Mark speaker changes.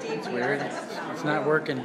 Speaker 1: It's weird. It's not working.